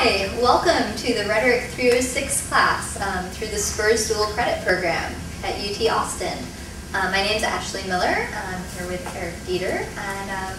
Hi, welcome to the Rhetoric 306 class um, through the Spurs Dual Credit Program at UT Austin. Um, my name is Ashley Miller. I'm here with Eric Dieter, and um,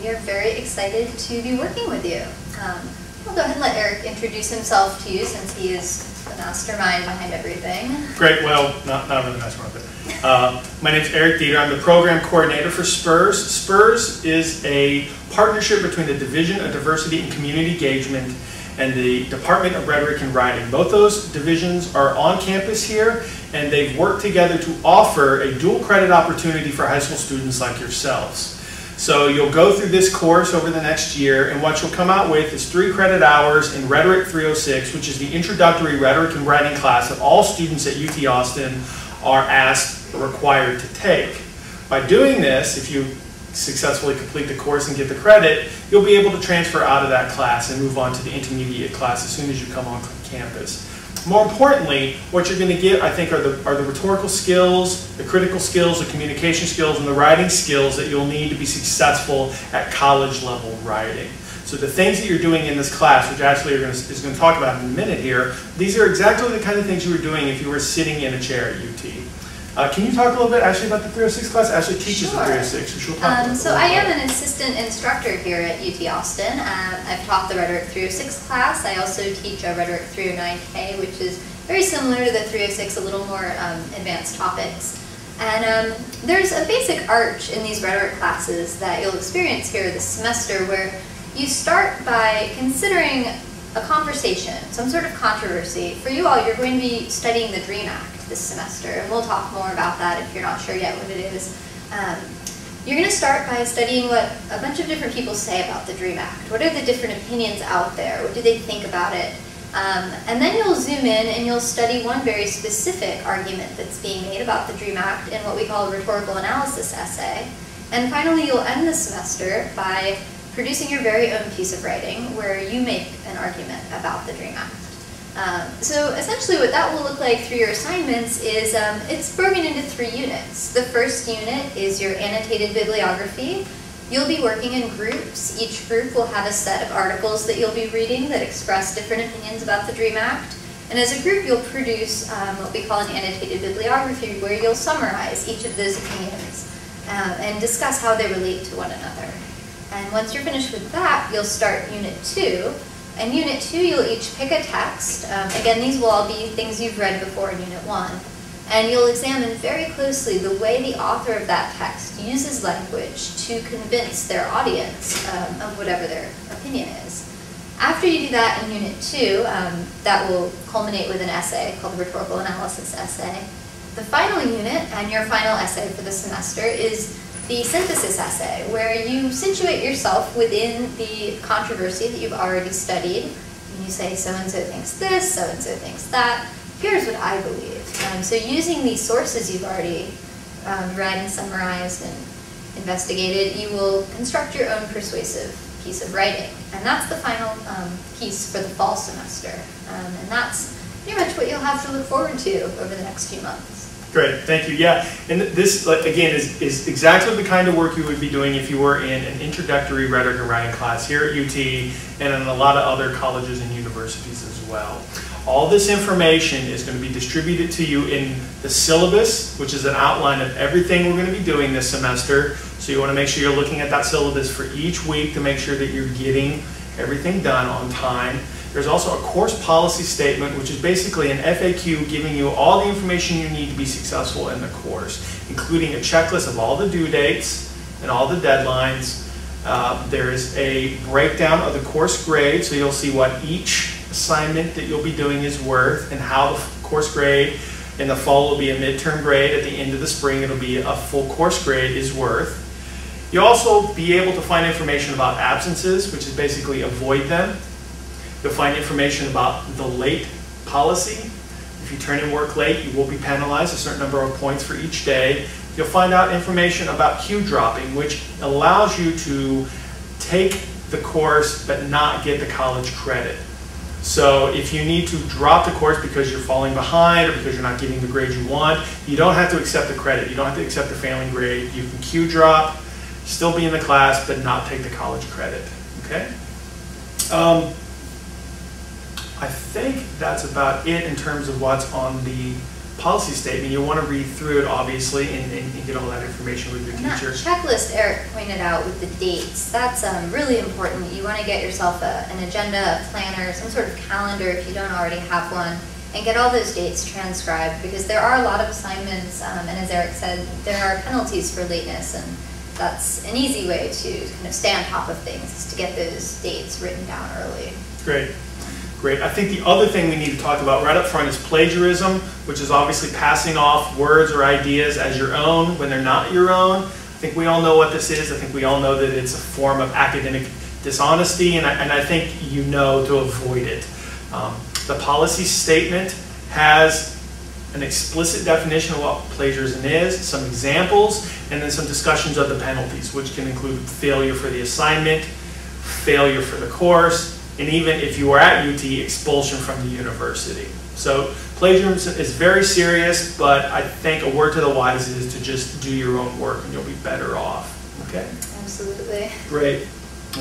we are very excited to be working with you. Um, I'll go ahead and let Eric introduce himself to you since he is the mastermind behind everything. Great, well, not, not really the mastermind, but uh, my name is Eric Dieter. I'm the program coordinator for Spurs. Spurs is a partnership between the Division of Diversity and Community Engagement and the Department of Rhetoric and Writing. Both those divisions are on campus here, and they've worked together to offer a dual credit opportunity for high school students like yourselves. So you'll go through this course over the next year, and what you'll come out with is three credit hours in Rhetoric 306, which is the introductory rhetoric and writing class that all students at UT Austin are asked or required to take. By doing this, if you successfully complete the course and get the credit, you'll be able to transfer out of that class and move on to the intermediate class as soon as you come on campus. More importantly, what you're going to get, I think, are the, are the rhetorical skills, the critical skills, the communication skills, and the writing skills that you'll need to be successful at college level writing. So the things that you're doing in this class, which Ashley is going to talk about in a minute here, these are exactly the kind of things you were doing if you were sitting in a chair at UT. Uh, can you talk a little bit, Ashley, about the 306 class? Ashley teaches sure. the 306, so she'll talk um, So I am an assistant instructor here at UT Austin. Um, I've taught the Rhetoric 306 class. I also teach a Rhetoric 309K, which is very similar to the 306, a little more um, advanced topics. And um, there's a basic arch in these rhetoric classes that you'll experience here this semester where you start by considering a conversation, some sort of controversy. For you all, you're going to be studying the DREAM Act this semester, and we'll talk more about that if you're not sure yet what it is. Um, you're going to start by studying what a bunch of different people say about the DREAM Act. What are the different opinions out there? What do they think about it? Um, and then you'll zoom in and you'll study one very specific argument that's being made about the DREAM Act in what we call a rhetorical analysis essay. And finally, you'll end the semester by producing your very own piece of writing where you make an argument about the DREAM Act. Um, so essentially what that will look like through your assignments is um, it's broken into three units. The first unit is your annotated bibliography. You'll be working in groups. Each group will have a set of articles that you'll be reading that express different opinions about the DREAM Act. And as a group, you'll produce um, what we call an annotated bibliography where you'll summarize each of those opinions uh, and discuss how they relate to one another. And once you're finished with that, you'll start Unit 2, in Unit 2, you'll each pick a text. Um, again, these will all be things you've read before in Unit 1. And you'll examine very closely the way the author of that text uses language to convince their audience um, of whatever their opinion is. After you do that in Unit 2, um, that will culminate with an essay called the Rhetorical Analysis Essay. The final unit and your final essay for the semester is the synthesis essay, where you situate yourself within the controversy that you've already studied. And you say, so-and-so thinks this, so-and-so thinks that. Here's what I believe. Um, so using these sources you've already um, read and summarized and investigated, you will construct your own persuasive piece of writing. And that's the final um, piece for the fall semester. Um, and that's pretty much what you'll have to look forward to over the next few months. Great, thank you. Yeah, and this, again, is, is exactly the kind of work you would be doing if you were in an introductory rhetoric and writing class here at UT and in a lot of other colleges and universities as well. All this information is going to be distributed to you in the syllabus, which is an outline of everything we're going to be doing this semester. So you want to make sure you're looking at that syllabus for each week to make sure that you're getting everything done on time. There's also a course policy statement, which is basically an FAQ giving you all the information you need to be successful in the course, including a checklist of all the due dates and all the deadlines. Uh, there is a breakdown of the course grade, so you'll see what each assignment that you'll be doing is worth and how the course grade in the fall will be a midterm grade. At the end of the spring, it'll be a full course grade is worth. You'll also be able to find information about absences, which is basically avoid them. You'll find information about the late policy. If you turn in work late, you will be penalized a certain number of points for each day. You'll find out information about Q dropping, which allows you to take the course but not get the college credit. So if you need to drop the course because you're falling behind or because you're not getting the grade you want, you don't have to accept the credit. You don't have to accept the failing grade. You can Q drop, still be in the class, but not take the college credit. Okay? Um, that's about it in terms of what's on the policy statement. You'll want to read through it, obviously, and, and and get all that information with your And that teacher. checklist Eric pointed out with the dates, that's um, really important. You want to get yourself a, an agenda, a planner, some sort of calendar if you don't already have one, and get all those dates transcribed because there are a lot of assignments, um, and as Eric said, there are penalties for lateness, and that's an easy way to kind of stay on top of things, is to get those dates written down early. Great, great. I think the other thing we need to talk about right up front is plagiarism, which is obviously passing off words or ideas as your own when they're not your own. I think we all know what this is. I think we all know that it's a form of academic dishonesty, and I, and I think you know to avoid it. Um, the policy statement has an explicit definition of what plagiarism is, some examples, and then some discussions of the penalties, which can include failure for the assignment, failure for the course, and even if you are at UT, expulsion from the university. So plagiarism is very serious, but I think a word to the wise is to just do your own work and you'll be better off. Okay? Absolutely. Great,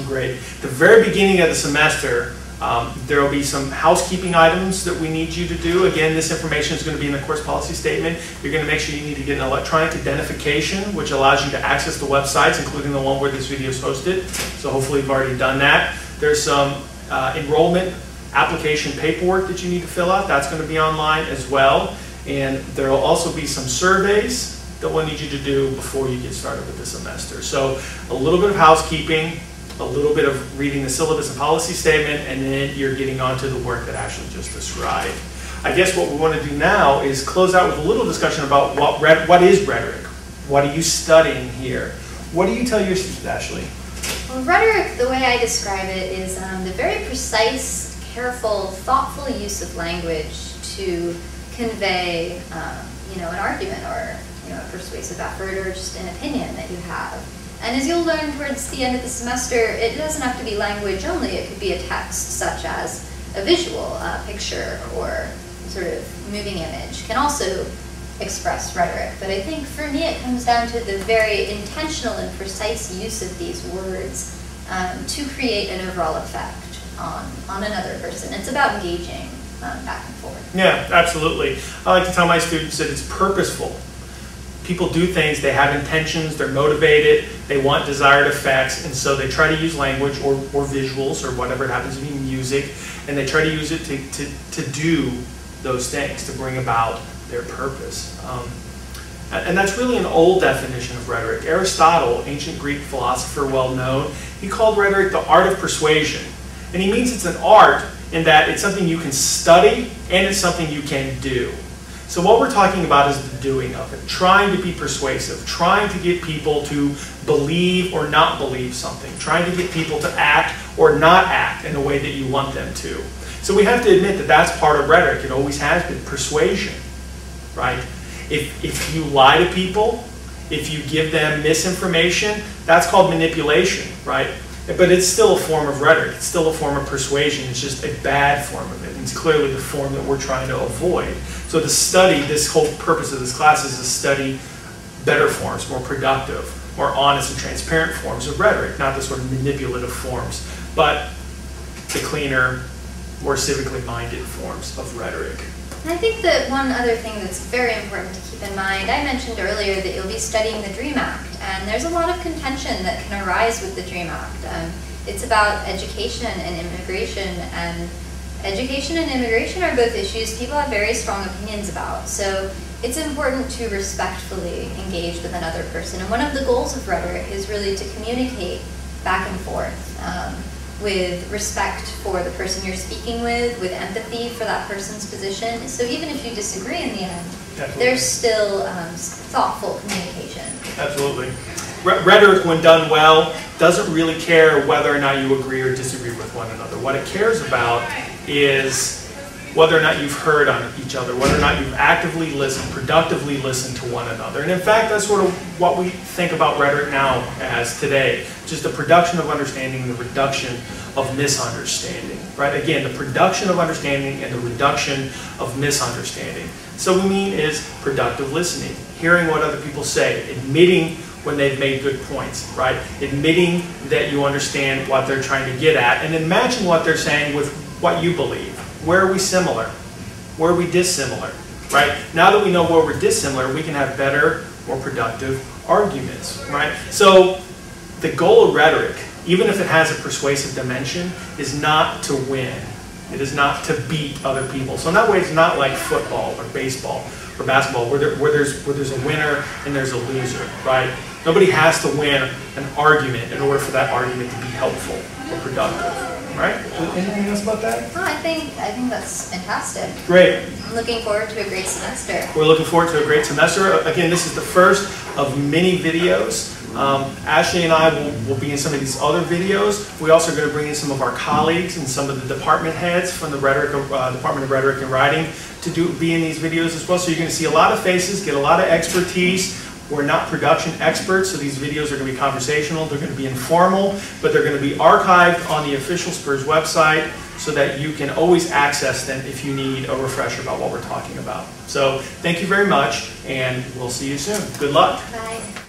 great. The very beginning of the semester, um, there will be some housekeeping items that we need you to do. Again, this information is going to be in the course policy statement. You're going to make sure you need to get an electronic identification, which allows you to access the websites, including the one where this video is hosted. So hopefully you've already done that. There's some uh, enrollment application paperwork that you need to fill out. That's going to be online as well. And there will also be some surveys that we'll need you to do before you get started with the semester. So a little bit of housekeeping, a little bit of reading the syllabus and policy statement, and then you're getting onto the work that Ashley just described. I guess what we want to do now is close out with a little discussion about what, what is rhetoric? What are you studying here? What do you tell your students, Ashley? Rhetoric, the way I describe it, is um, the very precise, careful, thoughtful use of language to convey, um, you know, an argument or you know, a persuasive effort or just an opinion that you have. And as you'll learn towards the end of the semester, it doesn't have to be language only. It could be a text such as a visual, a picture, or sort of moving image. Can also express rhetoric. But I think for me it comes down to the very intentional and precise use of these words um, to create an overall effect on, on another person. It's about engaging um, back and forth. Yeah, absolutely. I like to tell my students that it's purposeful. People do things, they have intentions, they're motivated, they want desired effects, and so they try to use language or, or visuals or whatever it happens to be, music, and they try to use it to, to, to do those things, to bring about their purpose. Um, and and that's really an old definition of rhetoric. Aristotle, ancient Greek philosopher, well known, he called rhetoric the art of persuasion. And he means it's an art in that it's something you can study and it's something you can do. So what we're talking about is the doing of it, trying to be persuasive, trying to get people to believe or not believe something, trying to get people to act or not act in the way that you want them to. So we have to admit that that's part of rhetoric. It always has been persuasion, right? If, if you lie to people, if you give them misinformation, that's called manipulation, right? But it's still a form of rhetoric. It's still a form of persuasion. It's just a bad form of it. And it's clearly the form that we're trying to avoid. So to study, this whole purpose of this class is to study better forms, more productive, more honest and transparent forms of rhetoric, not the sort of manipulative forms, but the cleaner, more civically minded forms of rhetoric. I think that one other thing that's very important to keep in mind, I mentioned earlier that you'll be studying the DREAM Act, and there's a lot of contention that can arise with the DREAM Act. Um, it's about education and immigration, and education and immigration are both issues people have very strong opinions about. So it's important to respectfully engage with another person. And one of the goals of rhetoric is really to communicate back and forth. Um, with respect for the person you're speaking with, with empathy for that person's position. So even if you disagree in the end, Absolutely. there's still um, thoughtful communication. Absolutely. Rhetoric, when done well, doesn't really care whether or not you agree or disagree with one another. What it cares about is whether or not you've heard on each other, whether or not you've actively listened, productively listened to one another. And in fact, that's sort of what we think about rhetoric now as today, just the production of understanding and the reduction of misunderstanding, right? Again, the production of understanding and the reduction of misunderstanding. So what we mean is productive listening, hearing what other people say, admitting when they've made good points, right? Admitting that you understand what they're trying to get at, and then matching what they're saying with what you believe. Where are we similar? Where are we dissimilar? Right? Now that we know where we're dissimilar, we can have better, more productive arguments. Right? So the goal of rhetoric, even if it has a persuasive dimension, is not to win. It is not to beat other people. So in that way, it's not like football or baseball or basketball where, there, where, there's, where there's a winner and there's a loser, right? Nobody has to win an argument in order for that argument to be helpful or productive, right? Anything else about that? Oh, I think, I think that's fantastic. Great. I'm looking forward to a great semester. We're looking forward to a great semester. Again, this is the first of many videos. Um, Ashley and I will, will be in some of these other videos. We also are going to bring in some of our colleagues and some of the department heads from the rhetoric, uh, Department of Rhetoric and Writing to do, be in these videos as well. So you're going to see a lot of faces, get a lot of expertise. We're not production experts, so these videos are going to be conversational. They're going to be informal, but they're going to be archived on the official Spurs website so that you can always access them if you need a refresher about what we're talking about. So thank you very much, and we'll see you soon. Good luck. Bye.